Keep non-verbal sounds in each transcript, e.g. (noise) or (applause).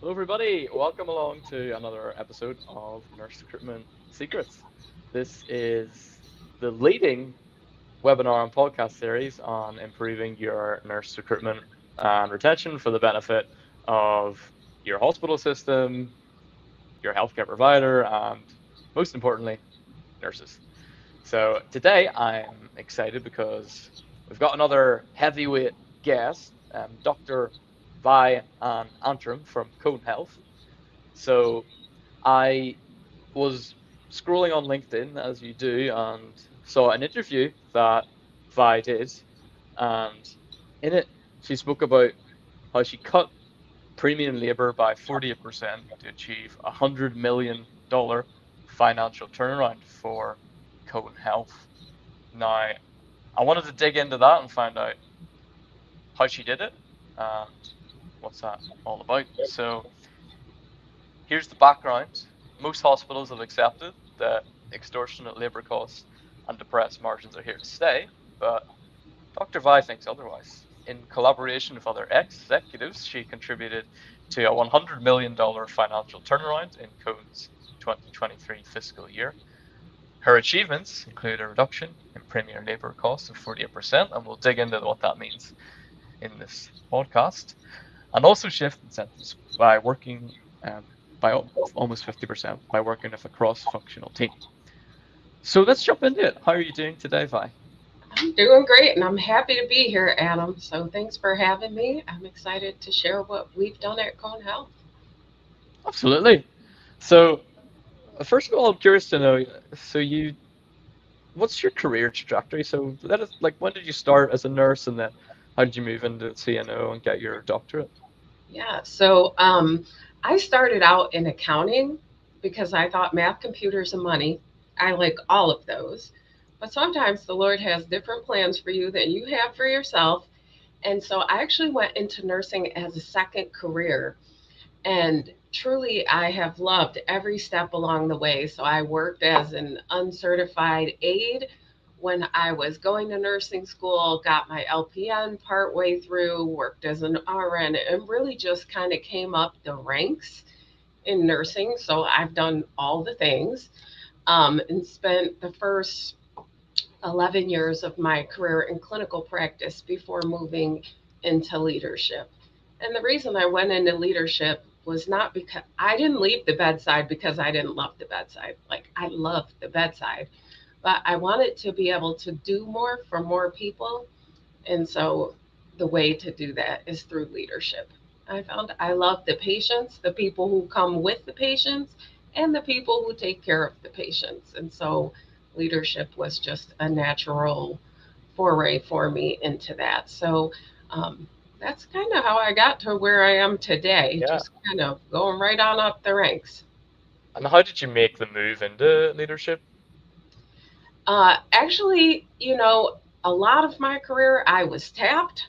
Hello, everybody. Welcome along to another episode of Nurse Recruitment Secrets. This is the leading webinar and podcast series on improving your nurse recruitment and retention for the benefit of your hospital system, your healthcare provider, and most importantly, nurses. So today I'm excited because we've got another heavyweight guest, um, Dr. Vi and Antrim from Cone Health. So I was scrolling on LinkedIn as you do and saw an interview that Vi did, and in it she spoke about how she cut premium labor by 40% to achieve a hundred million dollar financial turnaround for Cone Health. Now, I wanted to dig into that and find out how she did it and what's that all about. So, here's the background. Most hospitals have accepted that extortionate labor costs and depressed margins are here to stay, but Dr. Vi thinks otherwise. In collaboration with other executives, she contributed to a $100 million financial turnaround in Cone's 2023 fiscal year. Her achievements include a reduction in premier labor costs of 48%, and we'll dig into what that means in this podcast, and also shift incentives by working um, by almost 50% by working with a cross-functional team. So let's jump into it. How are you doing today, Vi? I'm doing great, and I'm happy to be here, Adam. So thanks for having me. I'm excited to share what we've done at Cone Health. Absolutely. So, uh, first of all, I'm curious to know. So you, what's your career trajectory? So let us like when did you start as a nurse, and then how did you move into CNO and get your doctorate? Yeah. So um, I started out in accounting because I thought math, computers, and money. I like all of those. But sometimes the Lord has different plans for you than you have for yourself. And so I actually went into nursing as a second career. And truly, I have loved every step along the way. So I worked as an uncertified aide when I was going to nursing school, got my LPN partway through, worked as an RN, and really just kind of came up the ranks in nursing. So I've done all the things um, and spent the first 11 years of my career in clinical practice before moving into leadership. And the reason I went into leadership was not because I didn't leave the bedside because I didn't love the bedside. Like I loved the bedside, but I wanted to be able to do more for more people. And so the way to do that is through leadership. I found I love the patients, the people who come with the patients, and the people who take care of the patients. And so leadership was just a natural foray for me into that. So um, that's kind of how I got to where I am today, yeah. just kind of going right on up the ranks. And how did you make the move into leadership? Uh, actually, you know, a lot of my career I was tapped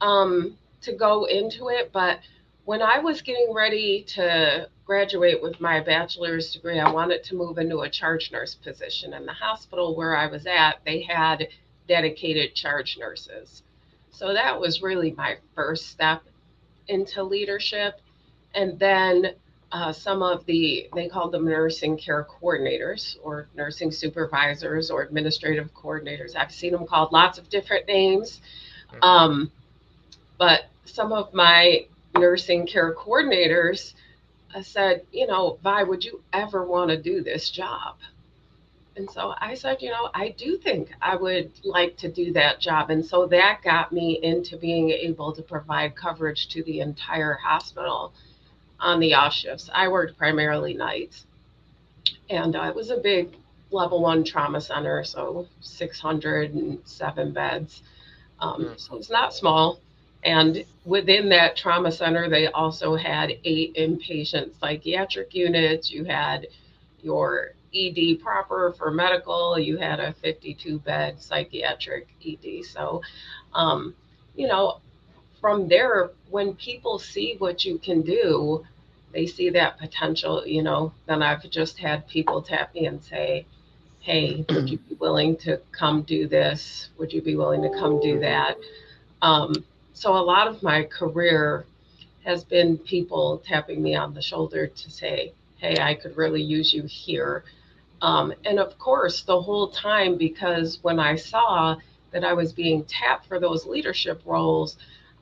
um, to go into it, but when I was getting ready to graduate with my bachelor's degree, I wanted to move into a charge nurse position. In the hospital where I was at, they had dedicated charge nurses. So that was really my first step into leadership. And then uh, some of the, they called them nursing care coordinators or nursing supervisors or administrative coordinators. I've seen them called lots of different names. Mm-hmm. Um, but some of my nursing care coordinators I said, you know, Vi, would you ever want to do this job? And so I said, you know, I do think I would like to do that job. And so that got me into being able to provide coverage to the entire hospital on the off shifts. I worked primarily nights. And uh, it was a big level one trauma center, so 607 beds. Um, mm. So it's not small. And within that trauma center, they also had eight inpatient psychiatric units. You had your ED proper for medical. You had a 52 bed psychiatric ED. So, um, you know, from there, when people see what you can do, they see that potential, you know, then I've just had people tap me and say, Hey, would you be willing to come do this? Would you be willing to come do that? Um, so a lot of my career has been people tapping me on the shoulder to say, hey, I could really use you here. Um, and of course, the whole time, because when I saw that I was being tapped for those leadership roles,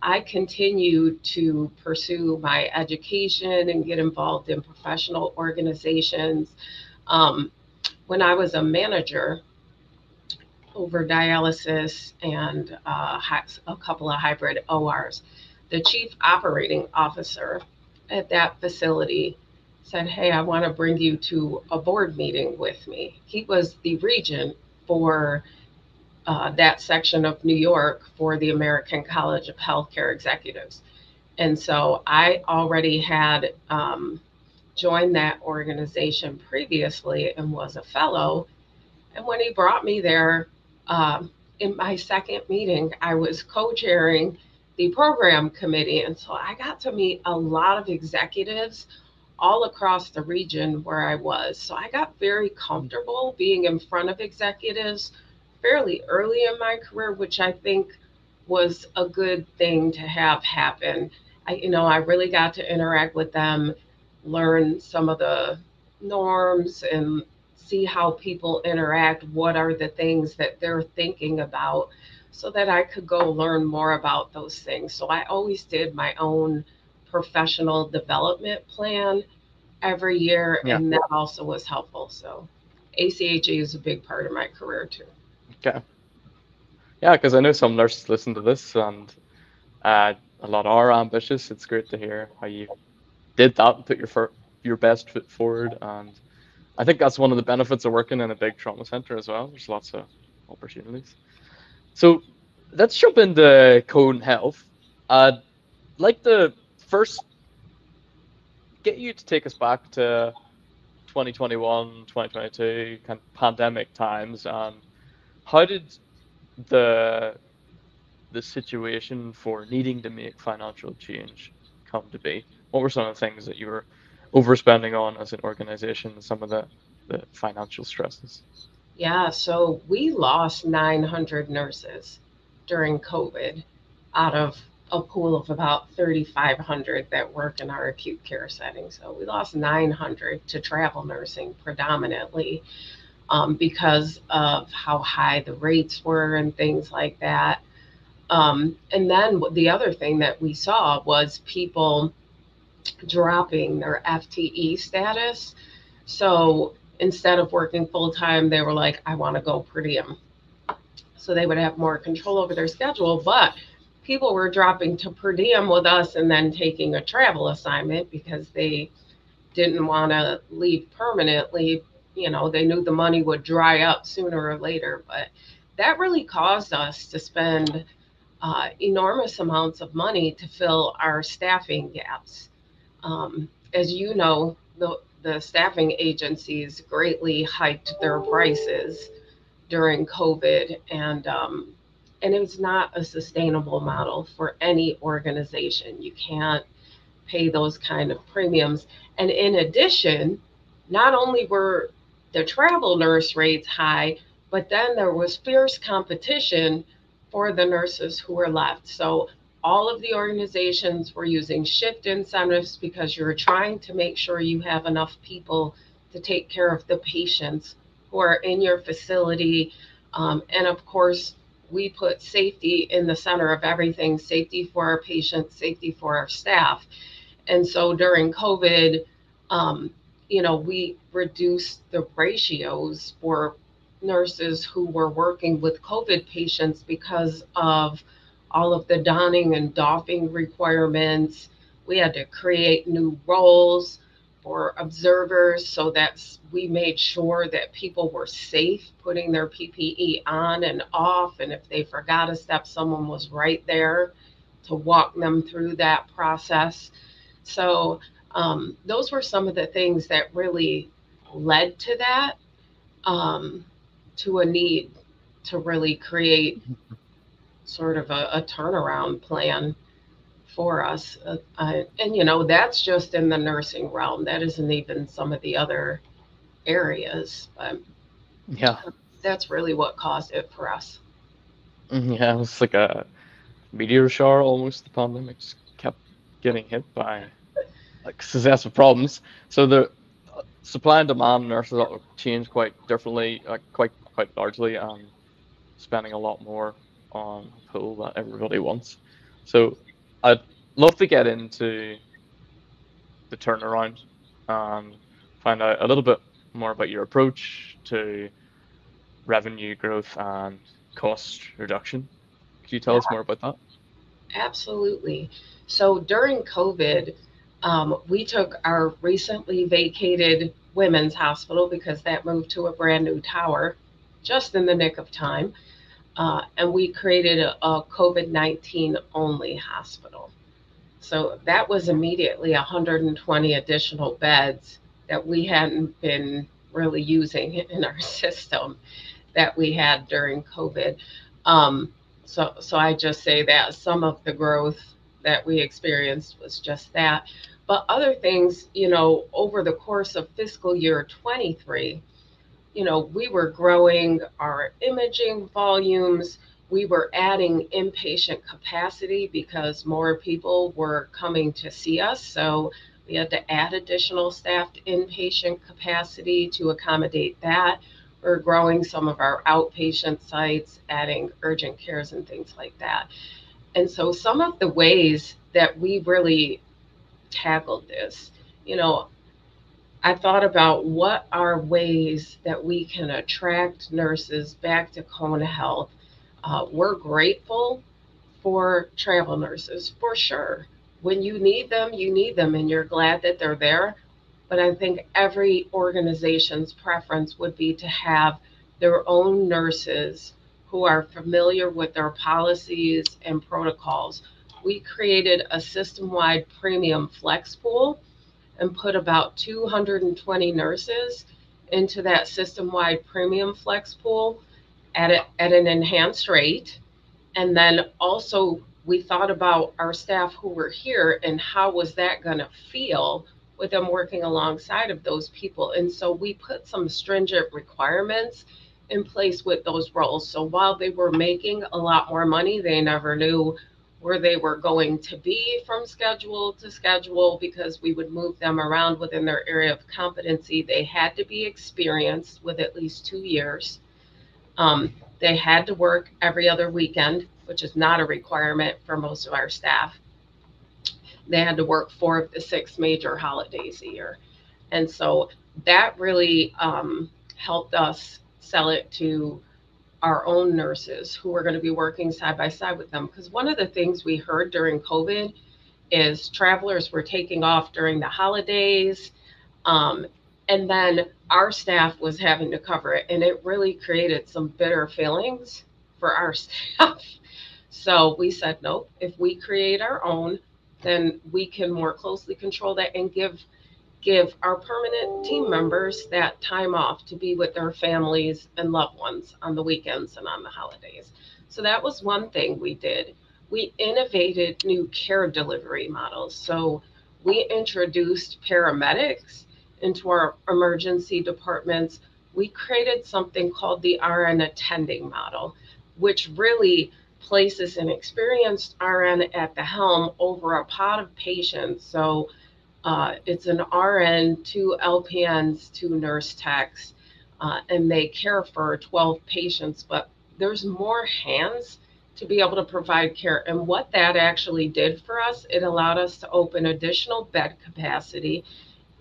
I continued to pursue my education and get involved in professional organizations. Um, when I was a manager over dialysis and uh, a couple of hybrid ORs, the chief operating officer at that facility said, Hey, I want to bring you to a board meeting with me. He was the regent for uh, that section of New York for the American College of Healthcare Executives. And so I already had um, joined that organization previously and was a fellow. And when he brought me there, um, in my second meeting, I was co chairing the program committee. And so I got to meet a lot of executives all across the region where I was. So I got very comfortable being in front of executives fairly early in my career, which I think was a good thing to have happen. I, you know, I really got to interact with them, learn some of the norms and see how people interact, what are the things that they're thinking about, so that I could go learn more about those things. So I always did my own professional development plan every year, yeah. and that also was helpful. So ACHE is a big part of my career too. Okay. Yeah, because I know some nurses listen to this, and uh, a lot are ambitious. It's great to hear how you did that and put your your best foot forward, and I think that's one of the benefits of working in a big trauma center as well. There's lots of opportunities. So let's jump into Cone Health. I'd like to first get you to take us back to 2021, 2022, kind of pandemic times, and how did the the situation for needing to make financial change come to be? What were some of the things that you were overspending on as an organization? Some of the the financial stresses. Yeah, so we lost 900 nurses during COVID out of a pool of about 3,500 that work in our acute care setting. So we lost 900 to travel nursing predominantly um, because of how high the rates were and things like that. Um, and then the other thing that we saw was people dropping their FTE status. So instead of working full time, they were like, I want to go per diem. So they would have more control over their schedule. But people were dropping to per diem with us and then taking a travel assignment because they didn't want to leave permanently. You know, they knew the money would dry up sooner or later. But that really caused us to spend uh, enormous amounts of money to fill our staffing gaps. Um, as you know, the the staffing agencies greatly hiked their prices during COVID, and um, and it's not a sustainable model for any organization. You can't pay those kind of premiums. And in addition, not only were the travel nurse rates high, but then there was fierce competition for the nurses who were left. So all of the organizations were using shift incentives because you're trying to make sure you have enough people to take care of the patients who are in your facility. Um, and of course, we put safety in the center of everything safety for our patients, safety for our staff. And so during COVID, um, you know, we reduced the ratios for nurses who were working with COVID patients because of all of the donning and doffing requirements. We had to create new roles for observers so that we made sure that people were safe putting their PPE on and off. And if they forgot a step, someone was right there to walk them through that process. So, um, those were some of the things that really led to that, um, to a need to really create sort of a, a turnaround plan for us. Uh, uh, and, you know, that's just in the nursing realm. That isn't even some of the other areas. But yeah, that's really what caused it for us. Mm-hmm, yeah, it was like a meteor shower almost. The pandemic just kept getting hit by like successive problems. So the uh, supply and demand nurses change quite differently, uh, quite quite largely, and spending a lot more on a pool that everybody wants. So I'd love to get into the turnaround and find out a little bit more about your approach to revenue growth and cost reduction. Could you tell yeah. us more about that? Absolutely. So during COVID, um, we took our recently vacated women's hospital because that moved to a brand new tower just in the nick of time. Uh, and we created a, a COVID 19 only hospital. So that was immediately 120 additional beds that we hadn't been really using (laughs) in our system that we had during COVID. Um, so, so I just say that some of the growth that we experienced was just that. But other things, you know, over the course of fiscal year 23, you know, we were growing our imaging volumes. We were adding inpatient capacity because more people were coming to see us. So we had to add additional staffed inpatient capacity to accommodate that. We're growing some of our outpatient sites, adding urgent cares and things like that. And so some of the ways that we really tackled this, you know, I thought about what are ways that we can attract nurses back to Cone Health. Uh, we're grateful for travel nurses, for sure. When you need them, you need them, and you're glad that they're there. But I think every organization's preference would be to have their own nurses who are familiar with their policies and protocols. We created a system wide premium flex pool and put about 220 nurses into that system wide premium flex pool at, a, at an enhanced rate. And then also, we thought about our staff who were here and how was that going to feel with them working alongside of those people. And so we put some stringent requirements in place with those roles. So while they were making a lot more money, they never knew where they were going to be from schedule to schedule because we would move them around within their area of competency. They had to be experienced with at least two years. Um, they had to work every other weekend, which is not a requirement for most of our staff they had to work four of the six major holidays a year. And so that really um, helped us sell it to our own nurses who are going to be working side by side with them. Because one of the things we heard during COVID is travelers were taking off during the holidays. Um, and then our staff was having to cover it. And it really created some bitter feelings for our (laughs) staff. So we said, nope, if we create our own, then we can more closely control that and give give our permanent team members that time off to be with their families and loved ones on the weekends and on the holidays. So that was one thing we did. We innovated new care delivery models. So we introduced paramedics into our emergency departments. We created something called the RN attending model, which really places an experienced RN at the helm over a pod of patients. So uh, it's an RN, two LPNs, two nurse techs, uh, and they care for 12 patients, but there's more hands to be able to provide care. And what that actually did for us, it allowed us to open additional bed capacity.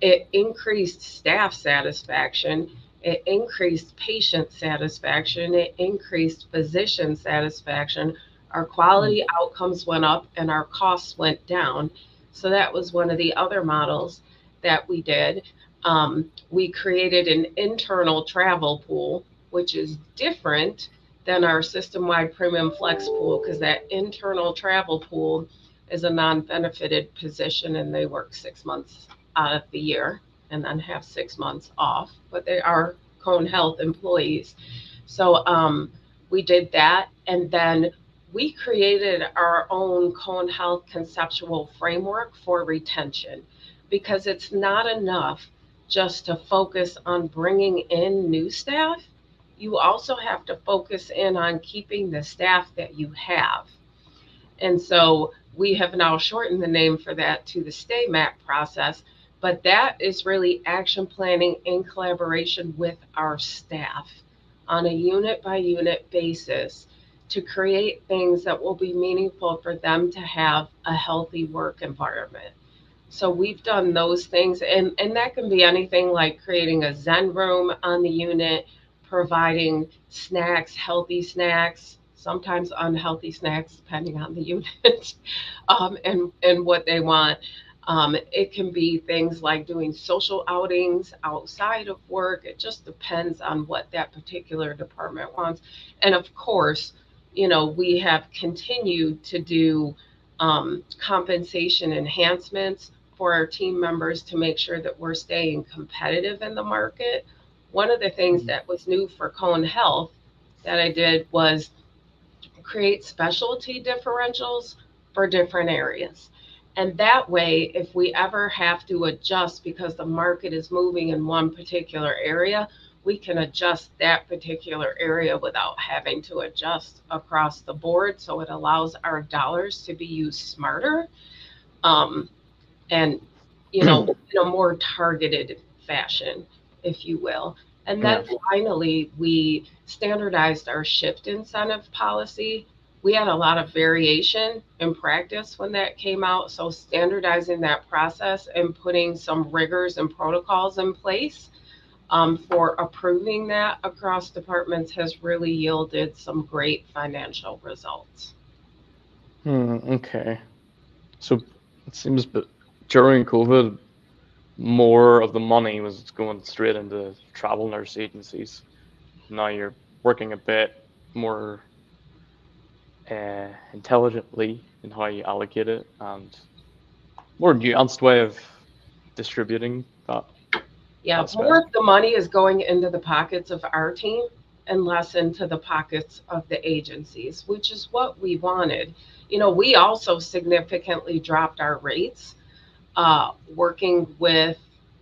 It increased staff satisfaction. It increased patient satisfaction. It increased physician satisfaction. Our quality mm. outcomes went up and our costs went down. So that was one of the other models that we did. Um, we created an internal travel pool, which is different than our system wide premium flex pool because that internal travel pool is a non benefited position and they work six months out of the year and then have six months off, but they are Cone Health employees. So um, we did that. And then we created our own Cone Health conceptual framework for retention because it's not enough just to focus on bringing in new staff. You also have to focus in on keeping the staff that you have. And so we have now shortened the name for that to the stay MAC process but that is really action planning in collaboration with our staff on a unit by unit basis to create things that will be meaningful for them to have a healthy work environment. So we've done those things, and, and that can be anything like creating a Zen room on the unit, providing snacks, healthy snacks, sometimes unhealthy snacks, depending on the (laughs) unit um, and, and what they want. Um, it can be things like doing social outings outside of work. It just depends on what that particular department wants. And of course, you know, we have continued to do um, compensation enhancements for our team members to make sure that we're staying competitive in the market. One of the things mm-hmm. that was new for Cone Health that I did was create specialty differentials for different areas. And that way, if we ever have to adjust because the market is moving in one particular area, we can adjust that particular area without having to adjust across the board. So it allows our dollars to be used smarter um, and, you know, (clears throat) in a more targeted fashion, if you will. And then finally, we standardized our shift incentive policy we had a lot of variation in practice when that came out. So standardizing that process and putting some rigors and protocols in place um, for approving that across departments has really yielded some great financial results. Hmm, okay. So it seems but during COVID, more of the money was going straight into travel nurse agencies. Now you're working a bit more uh, intelligently in how you allocate it and more nuanced way of distributing that. Yeah, more of the money is going into the pockets of our team and less into the pockets of the agencies, which is what we wanted. You know, we also significantly dropped our rates uh, working with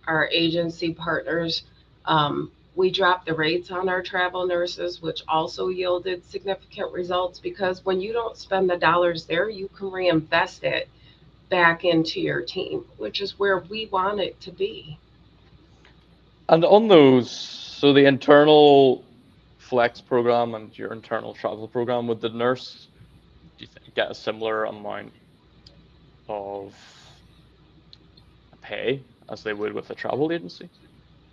our agency partners. Um, we dropped the rates on our travel nurses, which also yielded significant results because when you don't spend the dollars there, you can reinvest it back into your team, which is where we want it to be. And on those, so the internal flex program and your internal travel program, would the nurse do you think, get a similar amount of pay as they would with a travel agency?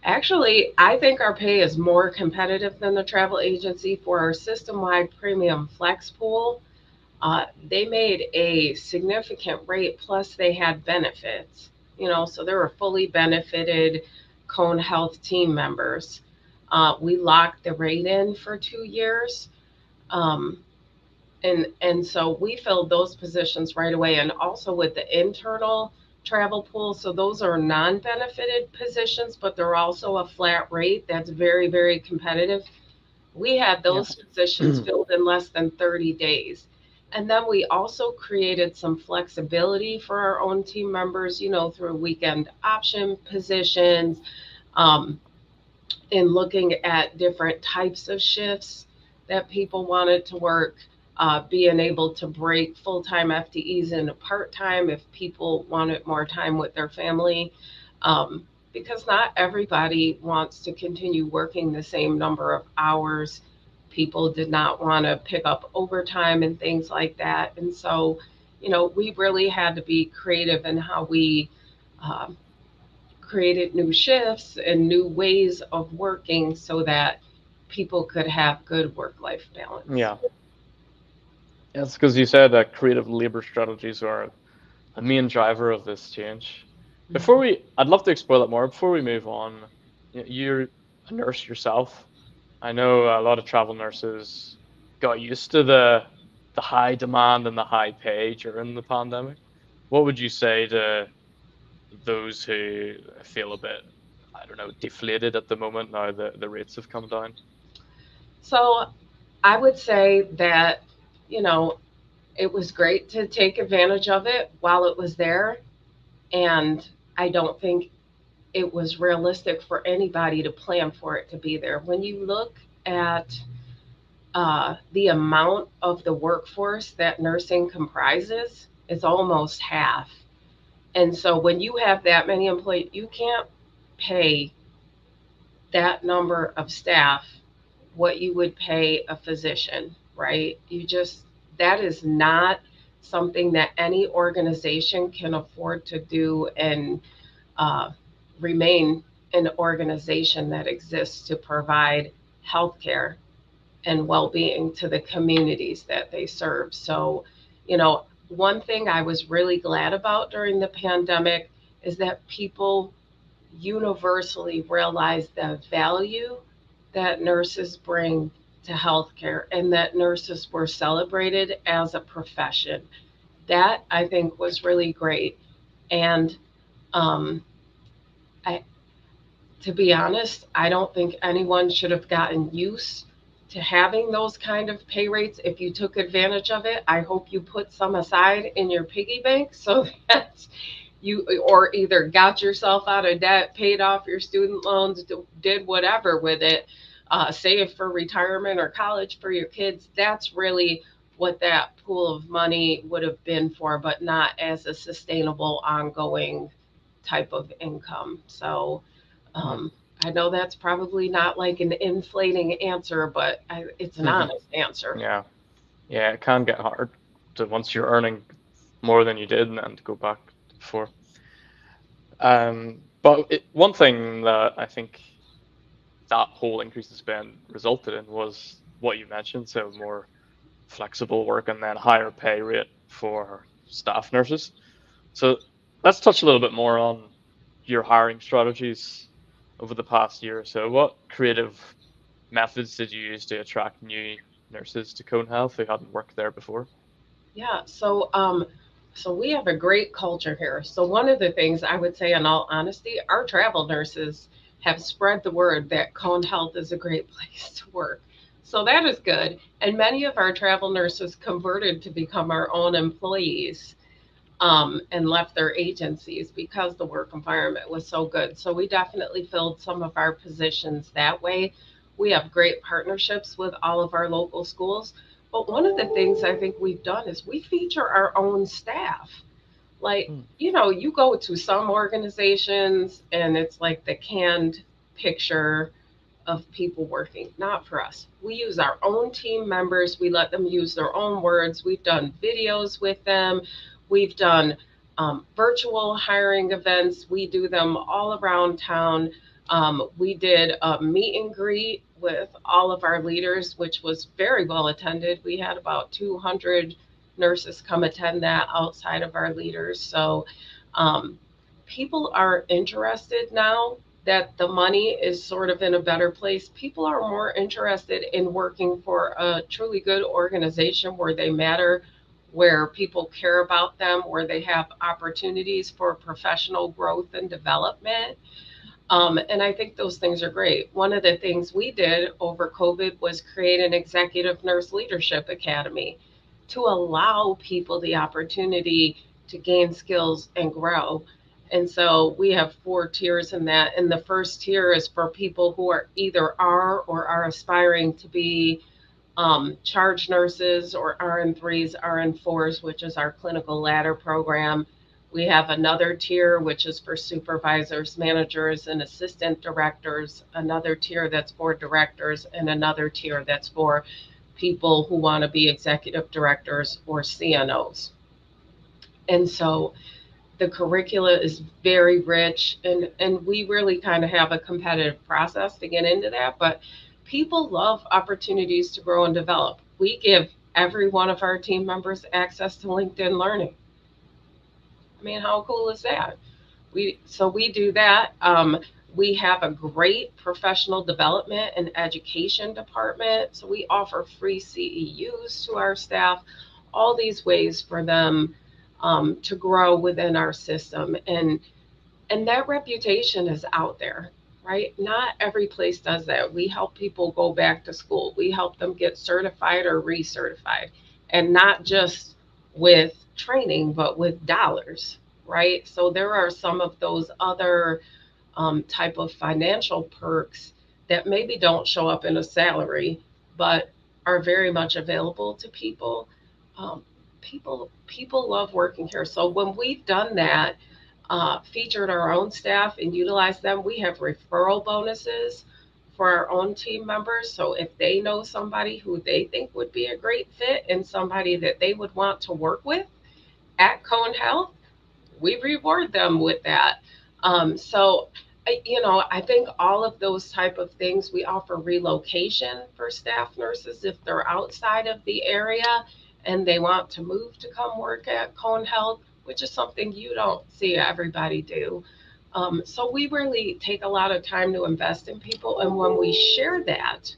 Actually, I think our pay is more competitive than the travel agency for our system wide premium flex pool. Uh, they made a significant rate, plus they had benefits, you know, so they were fully benefited Cone Health team members. Uh, we locked the rate in for two years. Um, and, and so we filled those positions right away. And also with the internal travel pool. So those are non-benefited positions, but they're also a flat rate that's very, very competitive. We had those yeah. positions (clears throat) filled in less than 30 days. And then we also created some flexibility for our own team members, you know, through weekend option positions, um, in looking at different types of shifts that people wanted to work uh, being able to break full time FTEs into part time if people wanted more time with their family. Um, because not everybody wants to continue working the same number of hours. People did not want to pick up overtime and things like that. And so, you know, we really had to be creative in how we um, created new shifts and new ways of working so that people could have good work life balance. Yeah. Yes, because you said that creative labor strategies are a main driver of this change. Mm-hmm. Before we, I'd love to explore that more. Before we move on, you're a nurse yourself. I know a lot of travel nurses got used to the the high demand and the high pay during the pandemic. What would you say to those who feel a bit, I don't know, deflated at the moment now that the rates have come down? So I would say that you know, it was great to take advantage of it while it was there. And I don't think it was realistic for anybody to plan for it to be there. When you look at uh, the amount of the workforce that nursing comprises, it's almost half. And so when you have that many employees, you can't pay that number of staff what you would pay a physician, right? You just, that is not something that any organization can afford to do and uh, remain an organization that exists to provide healthcare and well-being to the communities that they serve. So, you know, one thing I was really glad about during the pandemic is that people universally realized the value that nurses bring to healthcare and that nurses were celebrated as a profession. That I think was really great. And um, I, to be honest, I don't think anyone should have gotten used to having those kind of pay rates. If you took advantage of it, I hope you put some aside in your piggy bank so (laughs) that you or either got yourself out of debt, paid off your student loans, did whatever with it, uh, save for retirement or college for your kids. That's really what that pool of money would have been for, but not as a sustainable, ongoing type of income. So, um, I know that's probably not like an inflating answer, but I, it's an mm-hmm. honest answer. Yeah, yeah, it can get hard to once you're earning more than you did, and then to go back before. Um, but it, one thing that I think that whole increase in spend resulted in was what you mentioned, so more flexible work and then higher pay rate for staff nurses. So let's touch a little bit more on your hiring strategies over the past year or so. What creative methods did you use to attract new nurses to Cone Health who hadn't worked there before? Yeah, so um, so we have a great culture here. So one of the things I would say, in all honesty, our travel nurses have spread the word that Cone Health is a great (laughs) place to work. So that is good. And many of our travel nurses converted to become our own employees um, and left their agencies because the work environment was so good. So we definitely filled some of our positions that way. We have great partnerships with all of our local schools. But one of the things I think we've done is we feature our own staff. Like, hmm. you know, you go to some organizations and it's like the canned picture of people working. Not for us. We use our own team members. We let them use their own words. We've done videos with them. We've done um, virtual hiring events. We do them all around town. Um, we did a meet and greet with all of our leaders, which was very well attended. We had about 200 nurses come attend that outside of our leaders. So um, people are interested now that the money is sort of in a better place. People are more interested in working for a truly good organization where they matter where people care about them, where they have opportunities for professional growth and development. Um, and I think those things are great. One of the things we did over COVID was create an executive nurse leadership academy to allow people the opportunity to gain skills and grow. And so we have four tiers in that. And the first tier is for people who are either are or are aspiring to be um, charge nurses or RN3s, RN4s, which is our clinical ladder program. We have another tier, which is for supervisors, managers, and assistant directors, another tier that's for directors, and another tier that's for people who want to be executive directors or CNOs. And so the curricula is very rich, and, and we really kind of have a competitive process to get into that. But people love opportunities to grow and develop. We give every one of our team members access to LinkedIn Learning. I mean, how cool is that? We so we do that. Um, we have a great professional development and education department. So we offer free CEUs to our staff, all these ways for them um, to grow within our system. And and that reputation is out there right? Not every place does that. We help people go back to school. We help them get certified or recertified, and not just with training, but with dollars, right? So there are some of those other um, type of financial perks that maybe don't show up in a salary, but are very much available to people. Um, people people love working here. So when we've done that, uh, featured our own staff and utilized them, we have referral bonuses for our own team members. So if they know somebody who they think would be a great fit and somebody that they would want to work with at Cone Health, we reward them with that. Um, so you know i think all of those type of things we offer relocation for staff nurses if they're outside of the area and they want to move to come work at cone health which is something you don't see everybody do um, so we really take a lot of time to invest in people and when we share that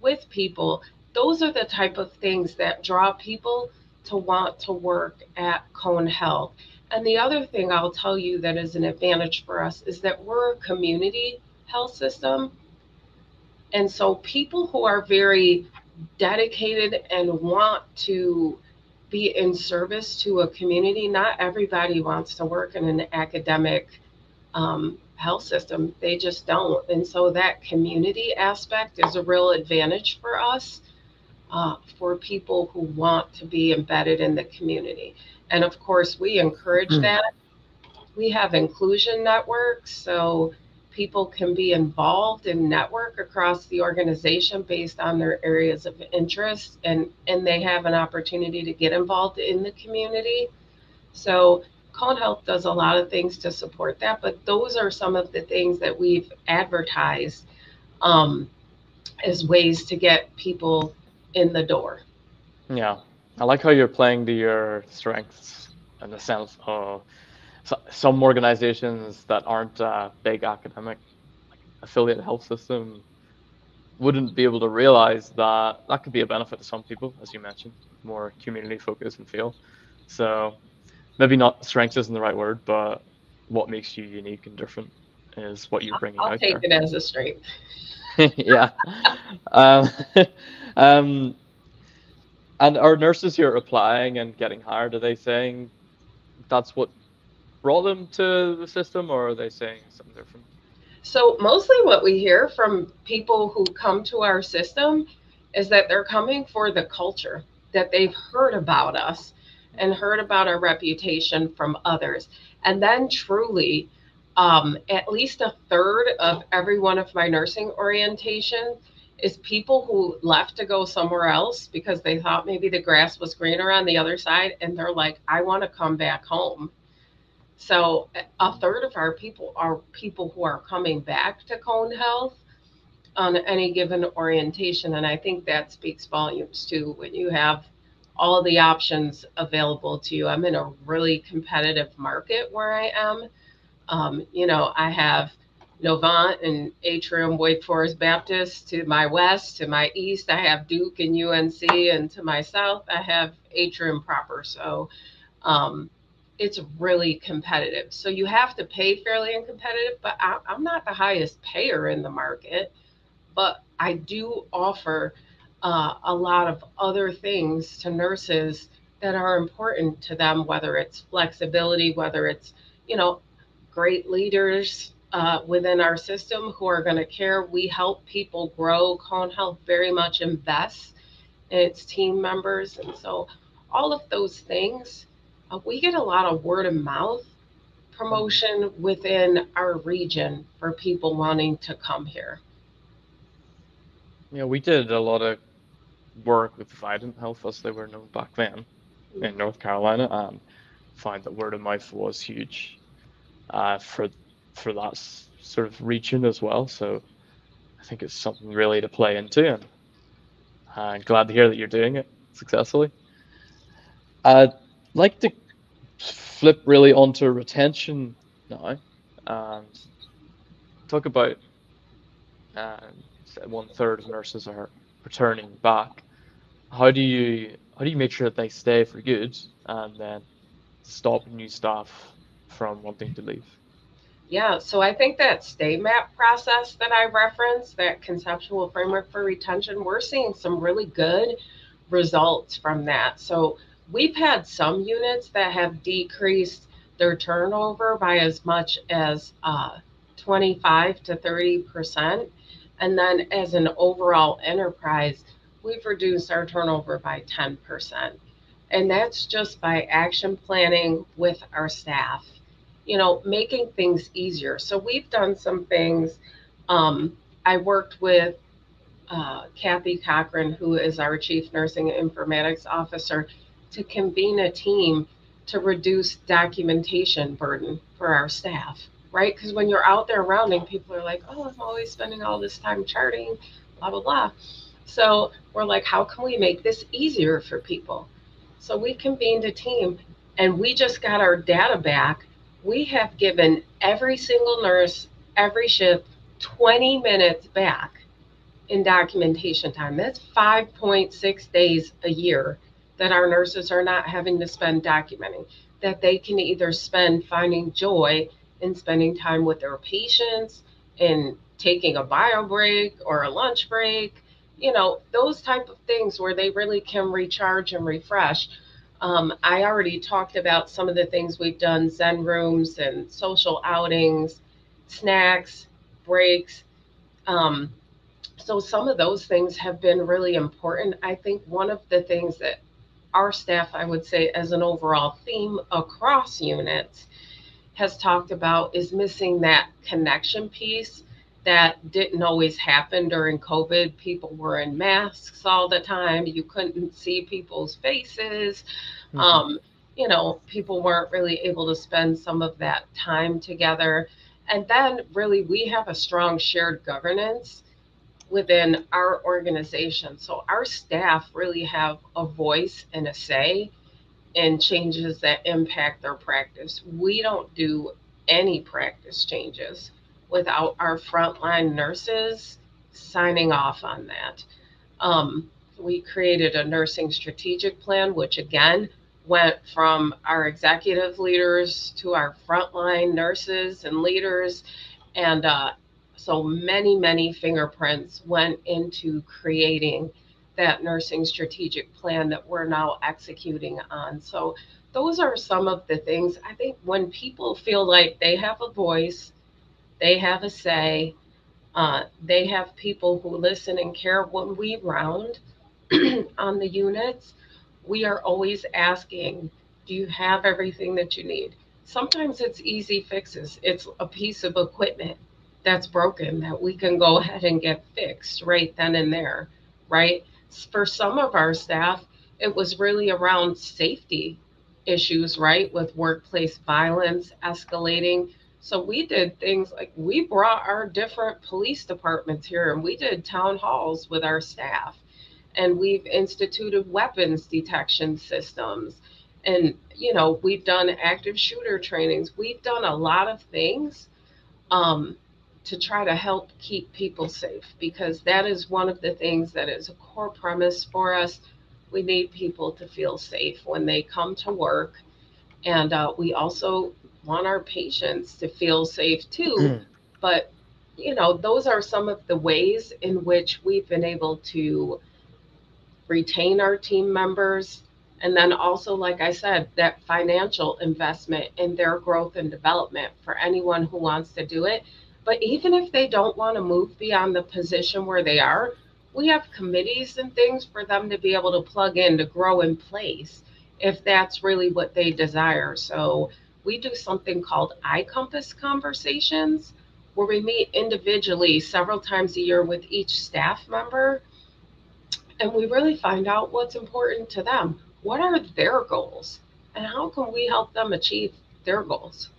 with people those are the type of things that draw people to want to work at cone health and the other thing I'll tell you that is an advantage for us is that we're a community health system. And so people who are very dedicated and want to be in service to a community, not everybody wants to work in an academic um, health system. They just don't. And so that community aspect is a real advantage for us, uh, for people who want to be embedded in the community. And of course, we encourage mm. that. We have inclusion networks, so people can be involved in network across the organization based on their areas of interest and and they have an opportunity to get involved in the community so Cone Health does a lot of things to support that, but those are some of the things that we've advertised um, as ways to get people in the door. Yeah, I like how you're playing to your strengths in the sense of some organizations that aren't uh, big academic like affiliate health system wouldn't be able to realize that that could be a benefit to some people, as you mentioned, more community focused and feel. So maybe not strengths isn't the right word, but what makes you unique and different is what you're bringing I'll out take there. it as a strength. (laughs) yeah. um, (laughs) um, and are nurses here applying and getting hired? Are they saying that's what brought them to the system, or are they saying something different? So, mostly what we hear from people who come to our system is that they're coming for the culture, that they've heard about us and heard about our reputation from others. And then, truly, um, at least a third of every one of my nursing orientations is people who left to go somewhere else because they thought maybe the grass was greener on the other side and they're like i want to come back home so a third of our people are people who are coming back to cone health on any given orientation and i think that speaks volumes too when you have all the options available to you i'm in a really competitive market where i am um, you know i have Novant and Atrium Wake Forest Baptist. To my west, to my east, I have Duke and UNC, and to my south, I have Atrium proper. So um, it's really competitive. So you have to pay fairly and competitive, but I, I'm not the highest payer in the market, but I do offer uh, a lot of other things to nurses that are important to them, whether it's flexibility, whether it's, you know, great leaders uh, within our system who are going to care. We help people grow. Cone Health very much invests in its team members. And so, all of those things, uh, we get a lot of word of mouth promotion within our region for people wanting to come here. Yeah, we did a lot of work with Vidant Health as they were known back then in North Carolina and find that word of mouth was huge uh, for for that sort of region as well. So I think it's something really to play into, and I'm glad to hear that you're doing it successfully. I'd like to flip really onto retention now and talk about uh, one third of nurses are returning back. How do you how do you make sure that they stay for good and then stop new staff from wanting to leave? Yeah, so I think that stay map process that I referenced, that conceptual framework for retention, we're seeing some really good results from that. So we've had some units that have decreased their turnover by as much as uh, 25 to 30 percent. And then as an overall enterprise, we've reduced our turnover by 10 percent. And that's just by action planning with our staff, you know, making things easier. So we've done some things. Um, I worked with uh, Kathy Cochran, who is our Chief Nursing Informatics Officer, to convene a team to reduce documentation burden for our staff, right? Because when you're out there rounding, people are like, oh, I'm always spending all this time charting, blah, blah, blah. So we're like, how can we make this easier for people? So we convened a team and we just got our data back. We have given every single nurse, every shift, 20 minutes back in documentation time. That's 5.6 days a year that our nurses are not having to spend documenting, that they can either spend finding joy in spending time with their patients and taking a bio break or a lunch break, you know, those type of things where they really can recharge and refresh. Um, I already talked about some of the things we've done Zen rooms and social outings, snacks, breaks. Um, so some of those things have been really important. I think one of the things that our staff, I would say, as an overall theme across units, has talked about is missing that connection piece that didn't always happen during COVID. People were in masks all the time. You couldn't see people's faces. Mm-hmm. Um, you know, people weren't really able to spend some of that time together. And then, really, we have a strong shared governance within our organization. So our staff really have a voice and a say in changes that impact their practice. We don't do any practice changes without our frontline nurses signing off on that. Um, we created a nursing strategic plan, which again went from our executive leaders to our frontline nurses and leaders. And uh, so many, many fingerprints went into creating that nursing strategic plan that we're now executing on. So those are some of the things I think when people feel like they have a voice, they have a say, uh, they have people who listen and care. When we round (clears throat) on the units, we are always asking, do you have everything that you need? Sometimes it's easy fixes. It's a piece of equipment that's broken that we can go ahead and get fixed right then and there, right? For some of our staff, it was really around safety issues, right? With workplace violence escalating. So we did things like we brought our different police departments here and we did town halls with our staff. And we've instituted weapons detection systems. And, you know, we've done active shooter trainings. We've done a lot of things um, to try to help keep people safe because that is one of the things that is a core premise for us. We need people to feel safe when they come to work. And uh, we also want our patients to feel safe too. Mm. but, you know, those are some of the ways in which we've been able to retain our team members. And then also, like I said, that financial investment in their growth and development for anyone who wants to do it but even if they don't want to move beyond the position where they are, we have committees and things for them to be able to plug in to grow in place if that's really what they desire. So we do something called iCompass conversations where we meet individually several times a year with each staff member and we really find out what's important to them. What are their goals? And how can we help them achieve their goals?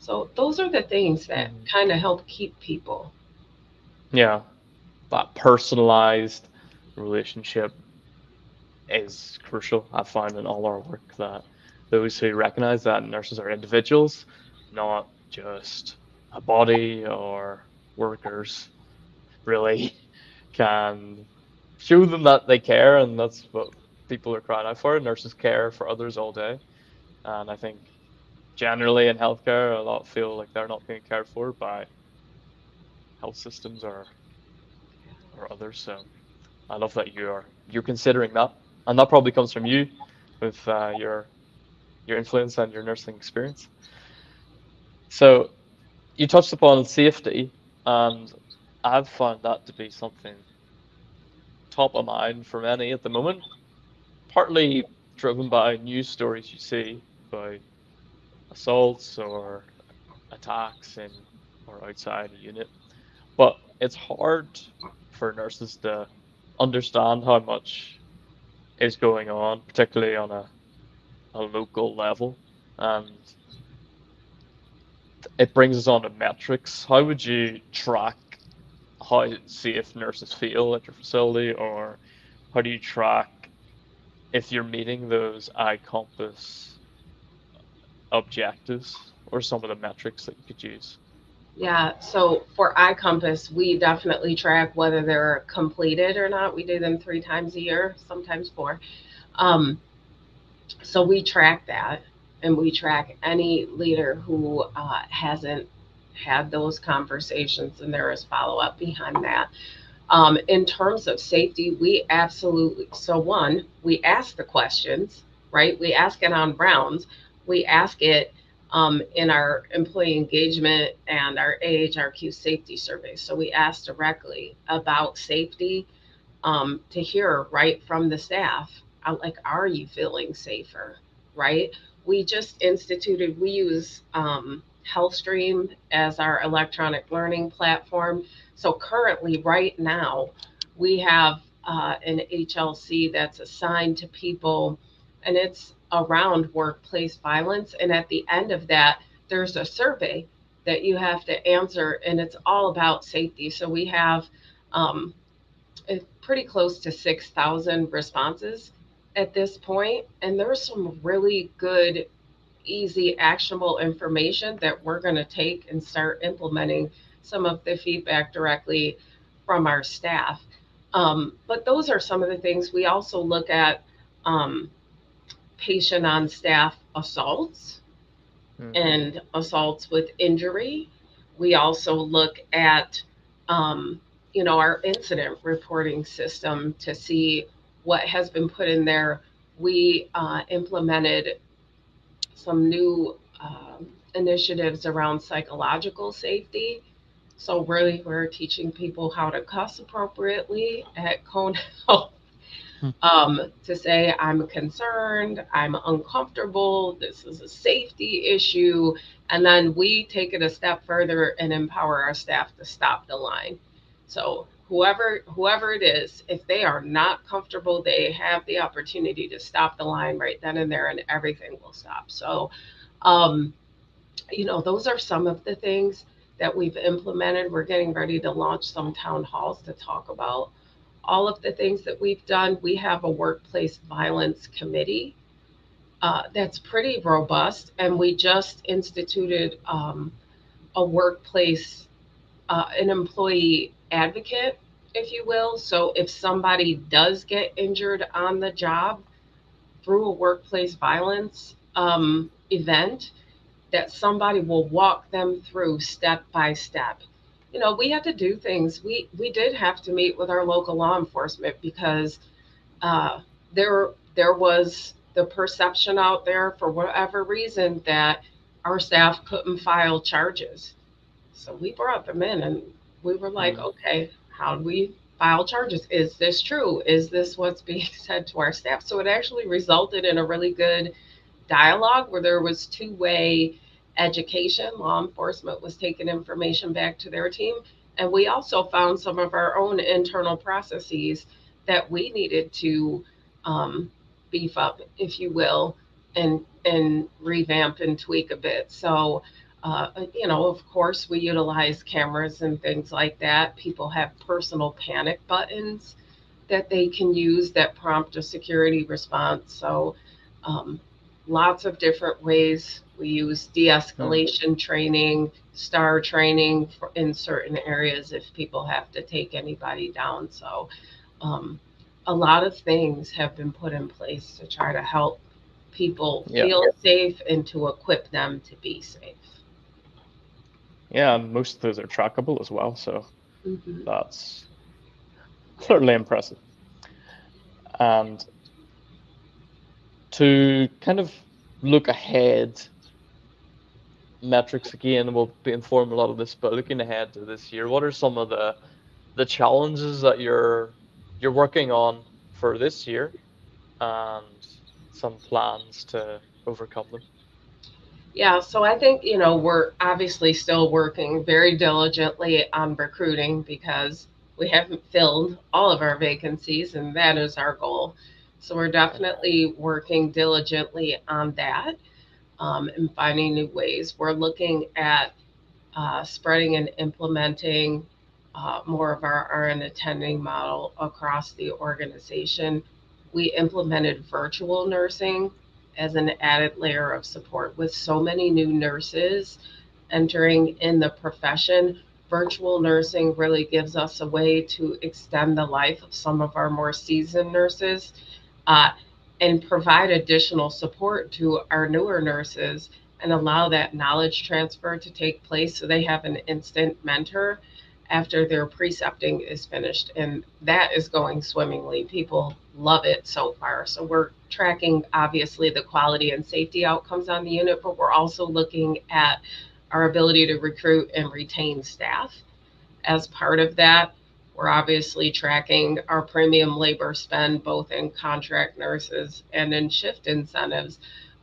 So those are the things that mm. kind of help keep people. Yeah, that personalized relationship is crucial. I find in all our work that those who recognize that nurses are individuals, not just a body or workers, really (laughs) can show them that they care, and that's what people are crying out for. Nurses care for others all day, and I think generally in healthcare, a lot feel like they're not being cared for by health systems or or others. So I love that you are you're considering that, and that probably comes from you with uh, your your influence and your nursing experience. So you touched upon safety, and I've found that to be something top of mind for many at the moment. Partly driven by news stories you see by assaults or attacks in or outside a unit. But it's hard for nurses to understand how much is going on, particularly on a, a local level. And it brings us on to metrics. How would you track how safe nurses feel at your facility, or how do you track if you're meeting those iCompass objectives or some of the metrics that you could use? Yeah, so for iCompass, we definitely track whether they're completed or not. We do them three times a year, sometimes four. Um, so we track that and we track any leader who uh, hasn't had those conversations and there is follow up behind that. Um, in terms of safety, we absolutely, so one, we ask the questions, right? We ask it on rounds. We ask it um, in our employee engagement and our AHRQ safety surveys. So we ask directly about safety um, to hear right from the staff, like, are you feeling safer, right? We just instituted, we use um, HealthStream as our electronic learning platform. So currently, right now, we have uh, an HLC that's assigned to people, and it's around workplace violence. And at the end of that, there's a survey that you have to answer, and it's all about safety. So we have um, pretty close to 6,000 responses at this point, and there's some really good easy, actionable information that we're going to take and start implementing some of the feedback directly from our staff. Um, but those are some of the things we also look at um, patient on staff assaults mm-hmm. and assaults with injury. We also look at, um, you know, our incident reporting system to see what has been put in there. We uh, implemented some new um, initiatives around psychological safety. So really, we're teaching people how to CUS appropriately at Cone (laughs) Health. Um, to say I'm concerned, I'm uncomfortable, this is a safety issue, and then we take it a step further and empower our staff to stop the line. So whoever whoever it is, if they are not comfortable, they have the opportunity to stop the line right then and there, and everything will stop. So, um, you know, those are some of the things that we've implemented. We're getting ready to launch some town halls to talk about all of the things that we've done. We have a workplace violence committee uh, that's pretty robust, and we just instituted um, a workplace, uh, an employee advocate, if you will. So if somebody does get injured on the job through a workplace violence um, event, that somebody will walk them through step by step. You know, we had to do things. We we did have to meet with our local law enforcement because uh, there there was the perception out there for whatever reason that our staff couldn't file charges. So we brought them in and we were like, mm-hmm. okay, how do we file charges? Is this true? Is this what's (laughs) being said to our staff? So it actually resulted in a really good dialogue where there was two way education. Law enforcement was taking information back to their team. And we also found some of our own internal processes that we needed to um, beef up, if you will, and and revamp and tweak a bit. So uh, you know, of course, we utilize cameras and things like that. People have personal panic buttons that they can use that prompt a security response. So, um, lots of different ways. We use de escalation training, STAR training for, in certain areas if people have to take anybody down. So, um, a lot of things have been put in place to try to help people yeah. feel safe and to equip them to be safe. Yeah, most of those are trackable as well, so mm-hmm. that's (laughs) certainly impressive. And to kind of look ahead, metrics again will be inform a lot of this, but looking ahead to this year, what are some of the the challenges that you're you're working on for this year, and some plans to overcome them? Yeah, so I think, you know, we're obviously still working very diligently on recruiting because we haven't filled all of our vacancies, and that is our goal. So we're definitely working diligently on that um, and finding new ways. We're looking at uh, spreading and implementing uh, more of our RN attending model across the organization. We implemented virtual nursing as an added layer of support with so many new nurses entering in the profession. Virtual nursing really gives us a way to extend the life of some of our more seasoned nurses uh, and provide additional support to our newer nurses and allow that knowledge transfer to take place so they have an instant mentor after their precepting is finished. And that is going swimmingly. People love it so far. So we're tracking, obviously, the quality and safety outcomes on the unit, but we're also looking at our ability to recruit and retain staff. As part of that, we're obviously tracking our premium labor spend both in contract nurses and in shift incentives.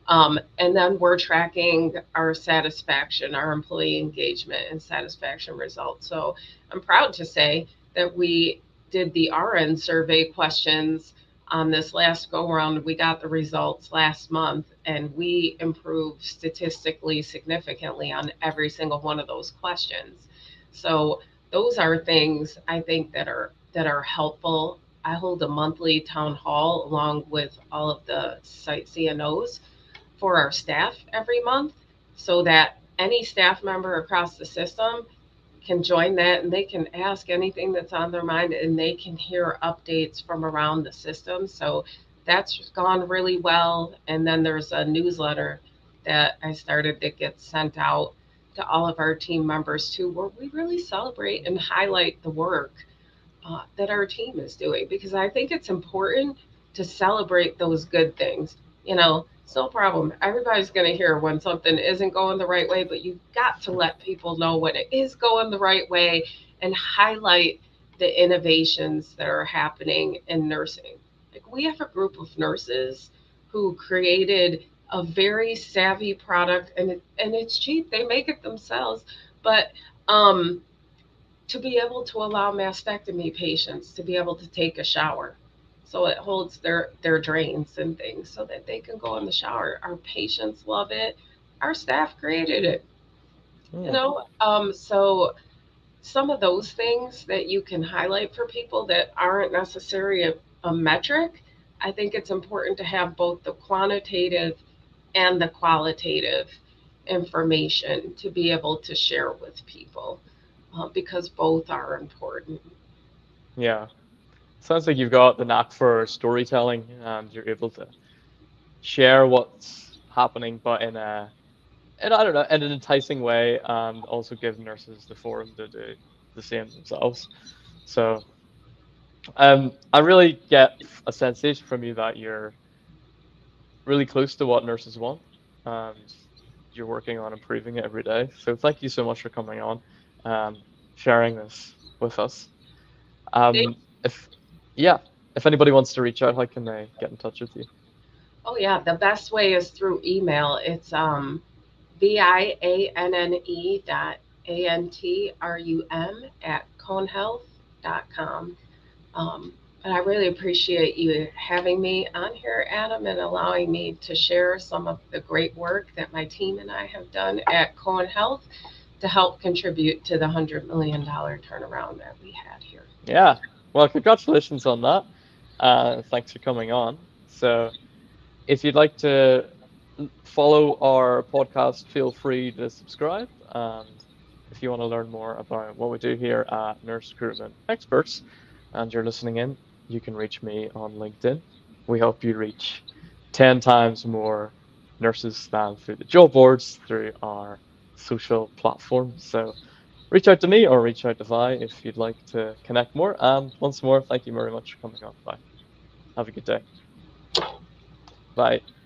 Um, and then we're tracking our satisfaction, our employee engagement and satisfaction results. So I'm proud to say that we did the RN survey questions on this last go around. We got the results last month and we improved statistically significantly on every single one of those questions. So those are things I think that are that are helpful. I hold a monthly town hall along with all of the site CNOs for our staff every month so that any staff member across the system can join that and they can ask anything that's on their mind and they can hear updates from around the system. So that's gone really well. And then there's a newsletter that I started that gets sent out to all of our team members too, where we really celebrate and highlight the work uh, that our team is doing because I think it's important to celebrate those good things. You know, it's no problem. Everybody's going to hear when something isn't going the right way, but you've got to let people know when it is going the right way and highlight the innovations that are happening in nursing. Like we have a group of nurses who created a very savvy product and it, and it's cheap. They make it themselves, but um, to be able to allow mastectomy patients to be able to take a shower so it holds their their drains and things so that they can go in the shower our patients love it our staff created it yeah. you know um, so some of those things that you can highlight for people that aren't necessarily a, a metric i think it's important to have both the quantitative and the qualitative information to be able to share with people uh, because both are important yeah sounds like you've got the knack for storytelling and you're able to share what's happening, but in a, in, I don't know, in an enticing way, and also give nurses the forum to do the same themselves. So, um, I really get a sensation from you that you're really close to what nurses want, and you're working on improving it every day. So, thank you so much for coming on, um, sharing this with us. Um, if yeah, if anybody wants to reach out, how can they get in touch with you? Oh yeah, the best way is through email. It's um, v i a n n e dot a n t r u m at conehealth.com. Um, and I really appreciate you having me on here, Adam, and allowing me to share some of the great work that my team and I have done at Cone Health to help contribute to the $100 million turnaround that we had here. Yeah, well, congratulations on that. Uh, thanks for coming on. So, if you'd like to follow our podcast, feel free to subscribe. And if you want to learn more about what we do here at Nurse Recruitment Experts and you're listening in, you can reach me on LinkedIn. We hope you reach 10 times more nurses than through the job boards, through our social platform. So, reach out to me or reach out to Vi if you'd like to connect more. And once more, thank you very much for coming on. Bye. Have a good day. Bye.